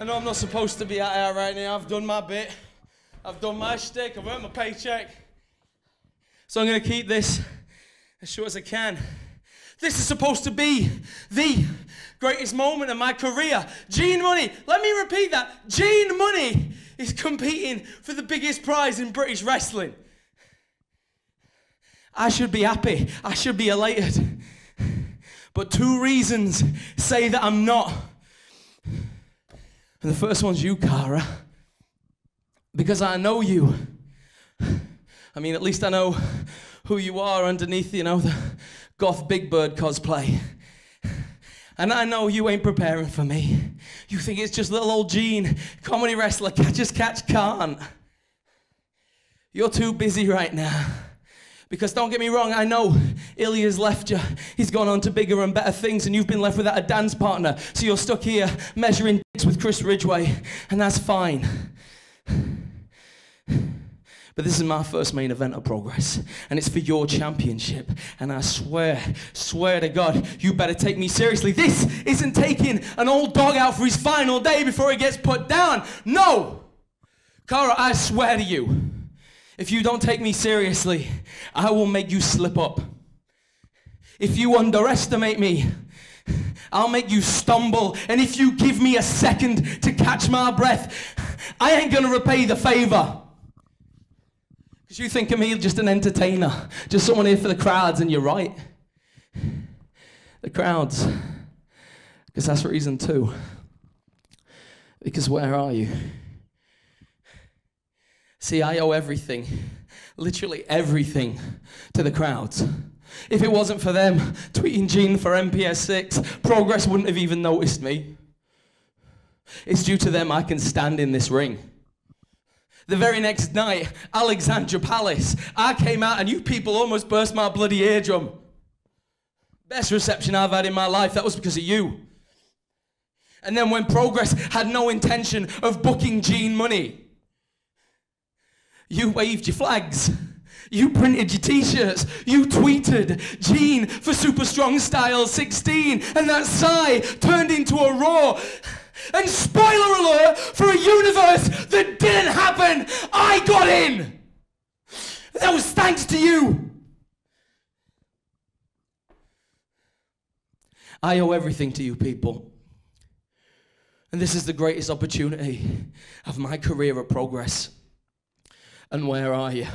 I know I'm not supposed to be out here right now. I've done my bit. I've done my shtick. I've earned my paycheck. So I'm going to keep this as short as I can. This is supposed to be the greatest moment of my career. Gene Munny, let me repeat that. Gene Munny is competing for the biggest prize in British wrestling. I should be happy. I should be elated. But two reasons say that I'm not. And the first one's you, Cara. Because I know you. I mean, at least I know who you are underneath, you know, the goth Big Bird cosplay. And I know you ain't preparing for me. You think it's just little old Gene, comedy wrestler, catch as catch can't. You're too busy right now. Because don't get me wrong, I know Ilja's left you. He's gone on to bigger and better things, and you've been left without a dance partner. So you're stuck here measuring dicks with Chris Ridgway, and that's fine. But this is my first main event of progress, and it's for your championship. And I swear, swear to God, you better take me seriously. This isn't taking an old dog out for his final day before he gets put down. No! Cara, I swear to you. If you don't take me seriously, I will make you slip up. If you underestimate me, I'll make you stumble. And if you give me a second to catch my breath, I ain't gonna repay the favor. Because you think of me just an entertainer, just someone here for the crowds, and you're right. The crowds. Because that's reason two. Because where are you? See, I owe everything, literally everything, to the crowds. If it wasn't for them tweeting Gene for MPS 6, Progress wouldn't have even noticed me. It's due to them I can stand in this ring. The very next night, Alexandra Palace, I came out and you people almost burst my bloody eardrum. Best reception I've had in my life, that was because of you. And then when Progress had no intention of booking Gene Munny, you waved your flags. You printed your t-shirts. You tweeted Gene for Super Strong Style 16. And that sigh turned into a roar. And spoiler alert, for a universe that didn't happen, I got in. That was thanks to you. I owe everything to you people. And this is the greatest opportunity of my career of progress. And where are you?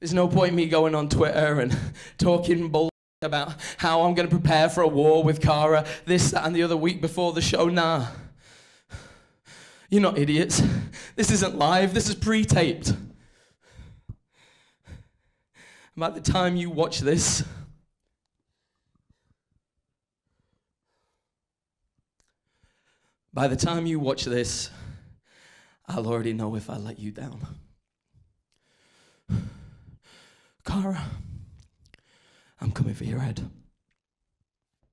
There's no point me going on Twitter and talking bull about how I'm going to prepare for a war with Cara this, that, and the other week before the show. Nah. You're not idiots. This isn't live, this is pre taped. By the time you watch this, by the time you watch this, I'll already know if I let you down. Cara, I'm coming for your head.